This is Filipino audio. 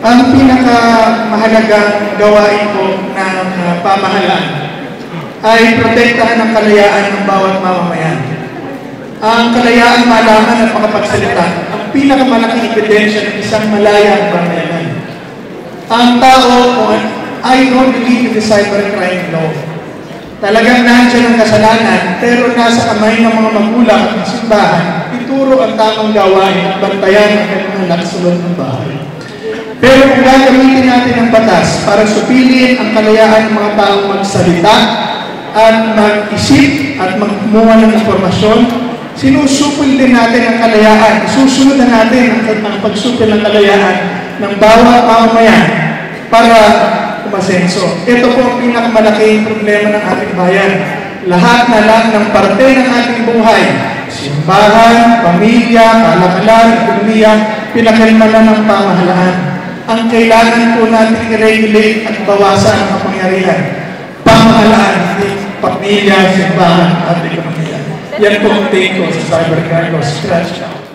Ang pinakamahalagang gawain ko ng uh, pamahalaan ay protektahan ang kalayaan ng bawat mamamayan. Ang kalayaan malaman at makapagsalita, ang pinakamalaking ebidensya ng isang malayang pamayanan. Ang tao, kung I don't believe in the cybercrime law. Talagang nandiyan ang kasalanan, pero nasa kamay ng mga magulang at simbahan, ituro ang tamang gawain at bantayan ang sa loob ng bahay. Pero kung gagamitin natin ang batas para supilin ang kalayaan ng mga taong magsalita at mag-isip at magkumuha ng informasyon, sinusupil din natin ang kalayaan, susunod na natin ang, ang pagsupil ng kalayaan ng bawat mamamayan para umasenso. Ito po ang pinakamalaking problema ng ating bayan. Lahat na lang ng parte ng ating buhay, simbahan, pamilya, kalakalan, ekonomiya, pinakalma na ng pamahalaan. Ang kailangan po natin i-regulate at bawasan ang kapangyarihan. Pamahalaan, hindi pamilya, simbahan, at ekonomiya. Yan po ang take ko sa cybercrime law. Scratch out.